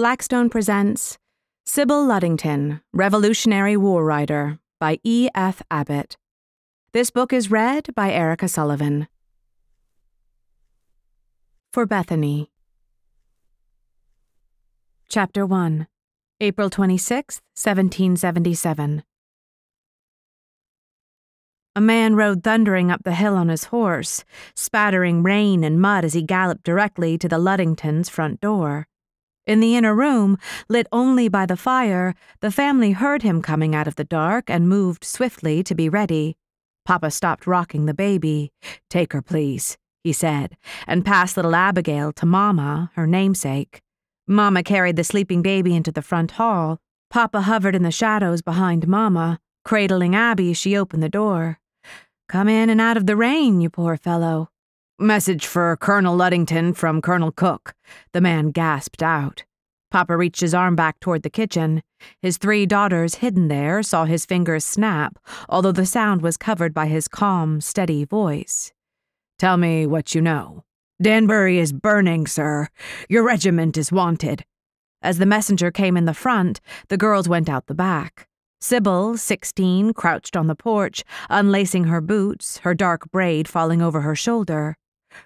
Blackstone presents Sybil Ludington, Revolutionary War Rider by E. F. Abbott. This book is read by Erica Sullivan. For Bethany. Chapter 1 April 26, 1777. A man rode thundering up the hill on his horse, spattering rain and mud as he galloped directly to the Ludingtons' front door. In the inner room, lit only by the fire, the family heard him coming out of the dark and moved swiftly to be ready. Papa stopped rocking the baby. Take her, please, he said, and passed little Abigail to Mamma, her namesake. Mamma carried the sleeping baby into the front hall. Papa hovered in the shadows behind Mamma. Cradling Abby, she opened the door. Come in and out of the rain, you poor fellow. Message for Colonel Ludington from Colonel Cook, the man gasped out. Papa reached his arm back toward the kitchen. His three daughters, hidden there, saw his fingers snap, although the sound was covered by his calm, steady voice. Tell me what you know. Danbury is burning, sir. Your regiment is wanted. As the messenger came in the front, the girls went out the back. Sybil, sixteen, crouched on the porch, unlacing her boots, her dark braid falling over her shoulder.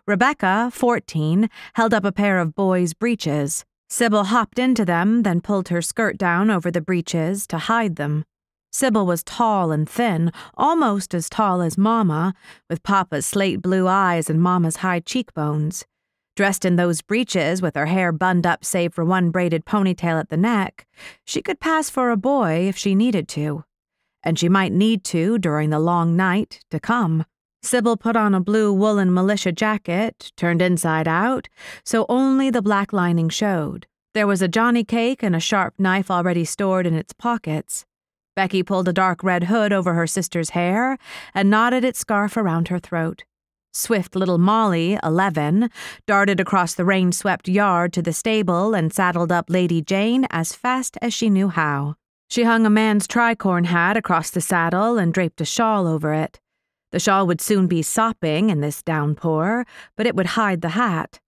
Rebecca, 14, held up a pair of boys' breeches. Sybil hopped into them, then pulled her skirt down over the breeches to hide them. Sybil was tall and thin, almost as tall as Mamma, with Papa's slate blue eyes and Mamma's high cheekbones. Dressed in those breeches, with her hair bunned up save for one braided ponytail at the neck, she could pass for a boy if she needed to. And she might need to during the long night to come. Sybil put on a blue woolen militia jacket, turned inside out, so only the black lining showed. There was a Johnny cake and a sharp knife already stored in its pockets. Becky pulled a dark red hood over her sister's hair and knotted its scarf around her throat. Swift little Molly, eleven, darted across the rain swept yard to the stable and saddled up Lady Jane as fast as she knew how. She hung a man's tricorn hat across the saddle and draped a shawl over it. The shawl would soon be sopping in this downpour, but it would hide the hat.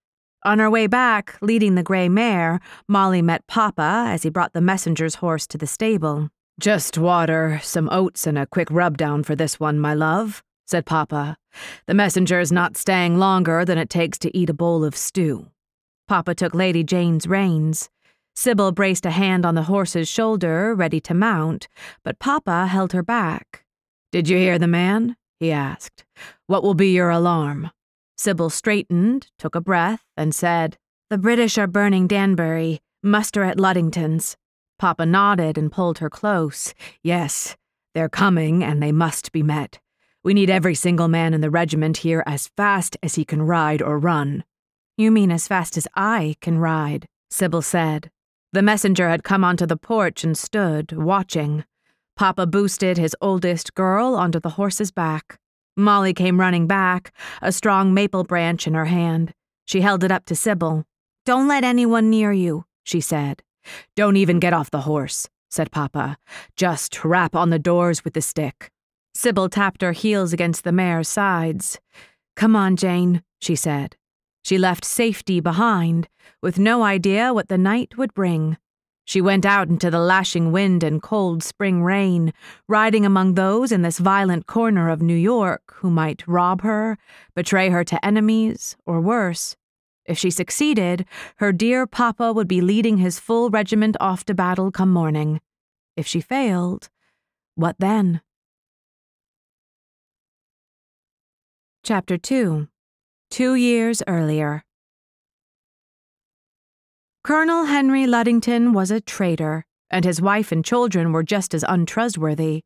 On her way back, leading the gray mare, Molly met Papa as he brought the messenger's horse to the stable. Just water, some oats, and a quick rub down for this one, my love, said Papa. The messenger's not staying longer than it takes to eat a bowl of stew. Papa took Lady Jane's reins. Sybil braced a hand on the horse's shoulder, ready to mount, but Papa held her back. Did you hear the man? He asked. What will be your alarm? Sybil straightened, took a breath, and said, The British are burning Danbury. Muster at Ludington's. Papa nodded and pulled her close. Yes, they're coming, and they must be met. We need every single man in the regiment here as fast as he can ride or run. You mean as fast as I can ride, Sybil said. The messenger had come onto the porch and stood, watching. Papa boosted his oldest girl onto the horse's back. Molly came running back, a strong maple branch in her hand. She held it up to Sybil. Don't let anyone near you, she said. Don't even get off the horse, said Papa. Just rap on the doors with the stick. Sybil tapped her heels against the mare's sides. Come on, Jane, she said. She left safety behind, with no idea what the night would bring. She went out into the lashing wind and cold spring rain, riding among those in this violent corner of New York who might rob her, betray her to enemies, or worse. If she succeeded, her dear papa would be leading his full regiment off to battle come morning. If she failed, what then? Chapter 2 Two Years Earlier Colonel Henry Ludington was a traitor, and his wife and children were just as untrustworthy.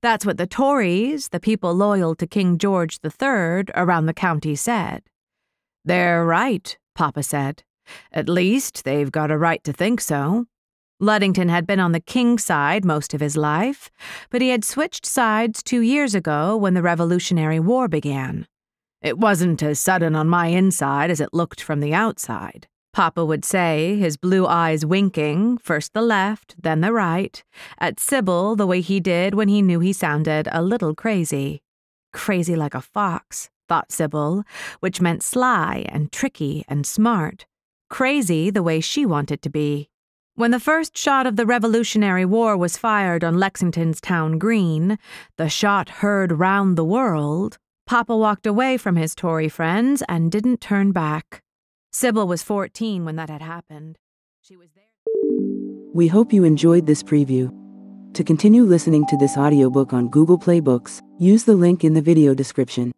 That's what the Tories, the people loyal to King George III, around the county said. They're right, Papa said. At least they've got a right to think so. Ludington had been on the king's side most of his life, but he had switched sides two years ago when the Revolutionary War began. It wasn't as sudden on my inside as it looked from the outside. Papa would say, his blue eyes winking, first the left, then the right, at Sybil the way he did when he knew he sounded a little crazy. Crazy like a fox, thought Sybil, which meant sly and tricky and smart. Crazy the way she wanted to be. When the first shot of the Revolutionary War was fired on Lexington's town green, the shot heard round the world, Papa walked away from his Tory friends and didn't turn back. Sybil was 14 when that had happened. She was there. We hope you enjoyed this preview. To continue listening to this audiobook on Google Play Books, use the link in the video description.